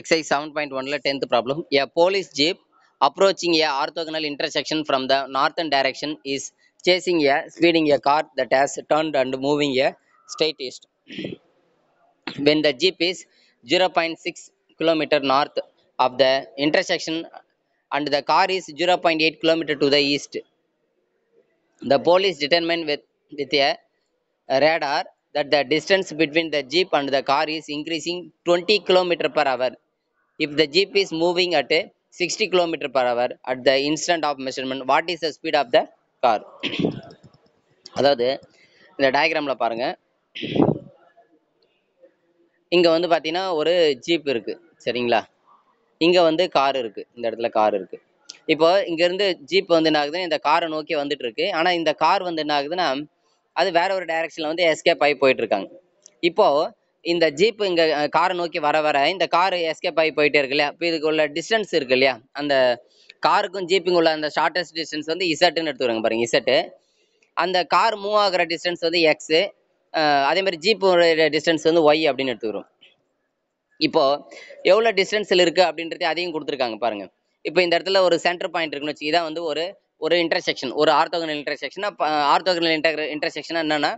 Exercise 7.1 tenth problem. A police jeep approaching a orthogonal intersection from the northern direction is chasing a speeding a car that has turned and moving a straight east. When the jeep is 0.6 kilometer north of the intersection and the car is 0.8 kilometer to the east, the police determined with, with a radar that the distance between the jeep and the car is increasing 20 km per hour if the jeep is moving at a 60 km per hour at the instant of measurement what is the speed of the car? அதாவது இந்த டயக்ராம்ல பாருங்க. இங்கே வந்து பார்த்தீங்கன்னா ஒரு jeep இருக்கு. சரிங்களா? இங்கே வந்து கார் இருக்கு. இந்த இடத்துல கார் இருக்கு. இப்போ இங்கேருந்து ஜீப் வந்து என்ன ஆகுதுன்னா இந்த காரை நோக்கி வந்துட்டு இருக்கு ஆனால் இந்த கார் வந்து என்ன ஆகுதுன்னா அது வேற ஒரு டைரக்ஷனில் வந்து எஸ்கேப் ஆகி போயிட்டு இருக்காங்க இப்போ இந்த ஜீப் இங்க காரை நோக்கி வர வர இந்த கார் எஸ்கேப் ஆகி போயிட்டே இருக்கு இல்லையா? இப்போ இதுக்கு உள்ள டிஸ்டன்ஸ் இருக்கு இல்லையா? அந்த காருக்கும் ஜீப்புக்கும் உள்ள அந்த ஷார்ட்டஸ்ட் டிஸ்டன்ஸ் வந்து இசட்டுன்னு எடுத்துக்கிறாங்க பாருங்க இசட்டு அந்த கார் மூவ் ஆகிற டிஸ்டன்ஸ் வந்து எக்ஸு அதே மாதிரி ஜீப்போட டிஸ்டன்ஸ் வந்து ஒய் அப்படின்னு எடுத்துக்கிறோம் இப்போ எவ்வளோ டிஸ்டன்ஸில் இருக்கு அப்படின்றதே அதையும் கொடுத்துருக்காங்க பாருங்க. இப்போ இந்த இடத்துல ஒரு சென்டர் பாயிண்ட் இருக்குன்னு வச்சு இதான் வந்து ஒரு ஒரு இன்டர்செக்ஷன் ஒரு ஆர்த்தோகனல் இன்டர்செக்ஷனா ஆர்த்தோகனல் இன்டர் இன்டர்செக்ஷனா என்னன்னா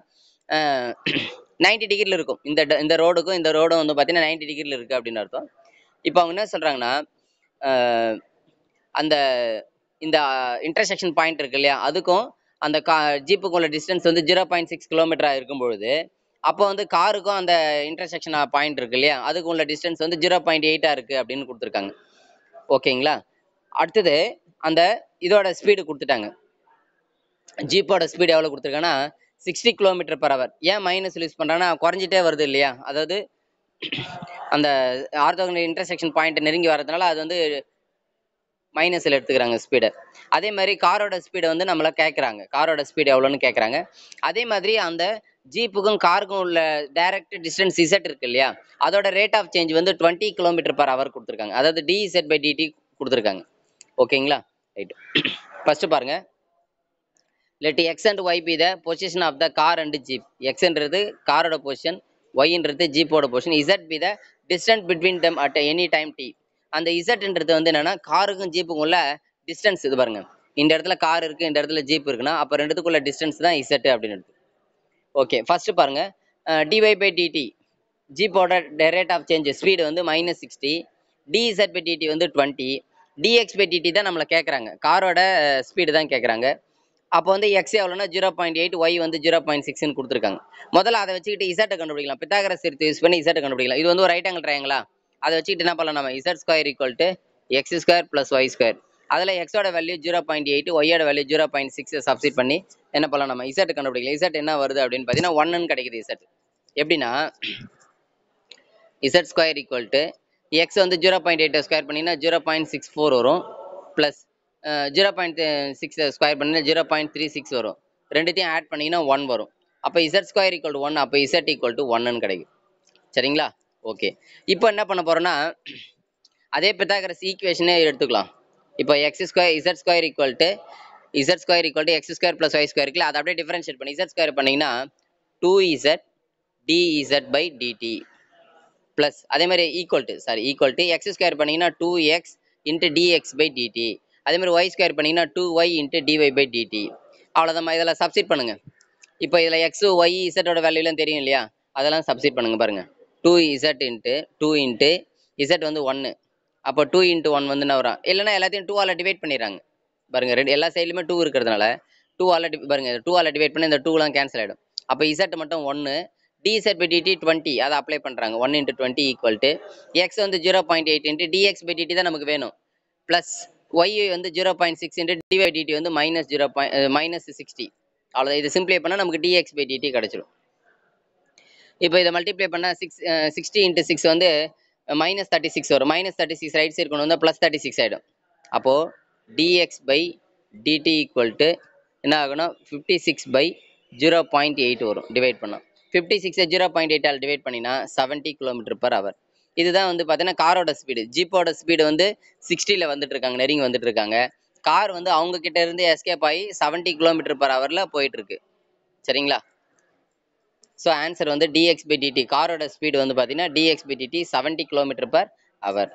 நைன்டி டிகிரியில் இருக்கும். இந்த இந்த ரோடுக்கும் இந்த ரோடும் வந்து பார்த்தீங்கன்னா நைன்டி டிகிரியில் இருக்குது அப்படின்னு அர்த்தம். இப்போ அவங்க என்ன சொல்கிறாங்கன்னா அந்த இந்த இன்டர்செக்ஷன் பாயிண்ட் இருக்கு இல்லையா அதுக்கும் அந்த கா ஜீப்புக்கு உள்ள டிஸ்டன்ஸ் வந்து ஜீரோ பாயிண்ட் சிக்ஸ் கிலோமீட்டராக இருக்கும் பொழுது அப்போ வந்து காருக்கும் அந்த இன்டர்செக்ஷன் பாயிண்ட் இருக்கு இல்லையா அதுக்கு உள்ள டிஸ்டன்ஸ் வந்து ஜீரோ பாயிண்ட் எயிட்டாக இருக்கு அப்படின்னு கொடுத்துருக்காங்க. ஓகேங்களா? அடுத்தது அந்த இதோட ஸ்பீடு கொடுத்துட்டாங்க. ஜீப்போட ஸ்பீடு எவ்வளோ கொடுத்துருக்காங்கன்னா சிக்ஸ்டி கிலோமீட்டர் பர் அவர் ஏன் மைனஸ் யூஸ் பண்ணுறாங்கன்னா குறைஞ்சிட்டே வருது இல்லையா? அதாவது அந்த ஆர்த்தோகனல் இன்டர்செக்ஷன் பாயிண்ட் நெருங்கி வரதுனால அது வந்து மைனஸில் எடுத்துக்கிறாங்க ஸ்பீடை அதே மாதிரி காரோட ஸ்பீடை வந்து நம்மள கேட்குறாங்க காரோட ஸ்பீடு எவ்வளோன்னு கேட்குறாங்க அதே மாதிரி அந்த ஜீப்புக்கும் காருக்கும் உள்ள டைரக்ட் டிஸ்டன்ஸ் இசட் இருக்கு இல்லையா? அதோட ரேட் ஆஃப் சேஞ்ச் வந்து டுவெண்ட்டி கிலோமீட்டர் பர் ஹவர் கொடுத்துருக்காங்க. அதாவது D Z by D T கொடுத்துருக்காங்க. ஓகேங்களா ரைட் ஃபஸ்ட்டு பாருங்கள் let X and Y be the position of the car and jeep எக்ஸ்ன்றது காரோட பொசிஷன் ஒய்ன்றது ஜீப்போட position Z be the distance between them at any time T அந்த இசட்ன்றது வந்து என்னன்னா காருக்கும் ஜீப்புக்கும் உள்ள டிஸ்டன்ஸ் இது பாருங்க. இந்த இடத்துல கார் இருக்கு இந்த இடத்துல ஜீப் இருக்குன்னா அப்போ ரெண்டுத்துக்குள்ள டிஸ்டன்ஸ் தான் இசட் அப்படின்னு ஓகே ஃபர்ஸ்ட் பாருங்க. D Y by D T ஜீப்போட rate of change speed வந்து minus sixty D Z by D T வந்து twenty D X by D T தான் நம்மளை கேட்குறாங்க காரோட ஸ்பீடு தான் கேட்குறாங்க அப்போ வந்து எக்ஸ் எவ்வளோனா ஜீரோ பாயிண்ட் எயிட் ஒய் வந்து ஜீரோ பாயிண்ட் சிக்ஸ்னு கொடுத்துருக்காங்க. முதல்ல அதை வச்சுக்கிட்டு இசட்டை கண்டுபிடிக்கலாம். பித்தாகரஸ் எடுத்து யூஸ் பண்ணி இசட்டை கண்டுபிடிக்கலாம். இது வந்து ஒரு ரைட் ஆங்கிள் ட்ரையாங்களா அதை வச்சுக்கிட்டு என்ன பண்ணலாம் நம்ம? Z square equal to X square plus Y square அதில் எக்ஸோட வேல்யூ ஜீரோ பாயிண்ட் எயிட் ஒய்யோட value zero point six substitute பண்ணி என்ன பண்ணலாம் நம்ம? இசட் கண்டுபிடிக்கலாம். இசட் என்ன வருது அப்படின்னு பார்த்தீங்கன்னா ஒன்னு கிடைக்குது இசட் எப்படின்னா Z square equal to X வந்து ஜீரோ பாயிண்ட் எயிட் ஸ்கொயர் பண்ணிங்கன்னா ஜீரோ பாயிண்ட் சிக்ஸ் ஃபோர் வரும் plus zero point six square பண்ணி ஜீரோ பாயிண்ட் த்ரீ சிக்ஸ் வரும். ரெண்டுத்தையும் ஆட் பண்ணிங்கன்னா ஒன் வரும். அப்போ Z square equal to one அப்போ இசட் ஈக்குவல் டு ஒன்னு கிடைக்கும். சரிங்களா? ஓகே இப்போ என்ன பண்ண போகிறோன்னா அதே பித்தாகரஸ் ஈக்குவேஷனே எடுத்துக்கலாம். இப்போ X square Z square equal to Z square equal to X square plus Y square இருக்குல்ல அதை அப்படியே டிஃபரன்ஷியேட் பண்ணி இசட் ஸ்கொயர் பண்ணீங்கன்னா two Z D Z by D T plus அதே மாதிரி equal to sorry equal to X square பண்ணீங்கன்னா two X into D X by D T அதே மாதிரி ஒய் ஸ்கொயர் பண்ணீங்கன்னா two Y into D Y by D T அவ்வளோதான் இதில் substitute பண்ணுங்க. இப்போ இதில் எக்ஸு ஒய் இசட்டோட வேல்யூலாம் தெரியும் இல்லையா? அதெல்லாம் சப்ஸ்டிட் பண்ணுங்க பாருங்க. Two Z into two into Z வந்து ஒன்று அப்போ டூ இன்ட்டு ஒன் வந்து என்ன வரும்? இல்லைன்னா எல்லாத்தையும் டூ ஆல் டிவைட் பண்ணிடுறாங்க. பாருங்க ரெண்டு எல்லா சைட்லையுமே டூ இருக்கிறதுனால டூ ஆல் பாருங்க டூ ஆல் டிவைட் பண்ணி இந்த டூலாம் கேன்சல் ஆகிடும் அப்போ இசட் மட்டும் ஒன்று D Z by D T twenty அதை அப்ளை பண்ணுறாங்க one into twenty equal to X வந்து zero point eight into D X by D T தான் நமக்கு வேணும். ப்ளஸ் ஒய் வந்து zero point six into D Y D T வந்து minus zero point minus sixty அவ்வளோ இது சிம்ப்ளை பண்ணால் நமக்கு டிஎக்ஸ் பை டிடி கிடச்சிடும் இப்போ இதை மல்டிப்ளை பண்ணால் சிக்ஸ் சிக்ஸ்டி இன்ட்டு சிக்ஸ் வந்து மைனஸ் தேர்ட்டி சிக்ஸ் வரும். Minus thirty six right side கொண்டு வந்தால் ப்ளஸ் தேர்ட்டி சிக்ஸ் ஆகிடும் அப்போது D X by D T equal to என்ன ஆகும்னா fifty six by zero point eight வரும் டிவைட் பண்ணோம் ஃபிஃப்டி சிக்ஸை ஜீரோ பாயிண்ட் எயிட்டால் டிவைட் பண்ணினா செவன்ட்டி கிலோமீட்டர் பர் ஹவர் இதுதான் வந்து பார்த்தீங்கன்னா காரோட ஸ்பீடு ஜீப்போட ஸ்பீடு வந்து சிக்ஸ்டியில் வந்துட்டு இருக்காங்க நெருங்கி வந்துட்டு இருக்காங்க. கார் வந்து அவங்க கிட்ட இருந்து எஸ்கேப் ஆகி செவன்ட்டி கிலோமீட்டர் பர் ஹவரில் போயிட்டு இருக்கு. சரிங்களா? ஸோ ஆன்சர் வந்து டிஎக்ஸ்பிடிடி காரோட ஸ்பீடு வந்து பார்த்தீங்கன்னா D X by D T seventy kilometer per hour